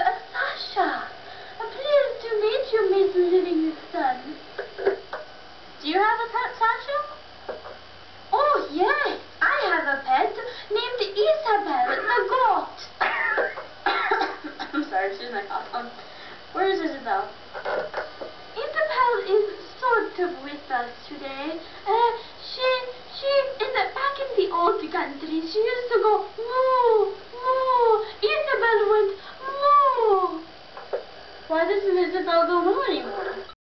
is Sasha. Pleased to meet you, Miss Livingston. Do you have a pet, Sasha? Oh, yes. I have a pet named Isabel the goat. I'm sorry, she's my cough. Um, where is Isabel? Isabel is sort of with us today. Uh, she, she is back in the old country. She used to go this isn't all going on anymore.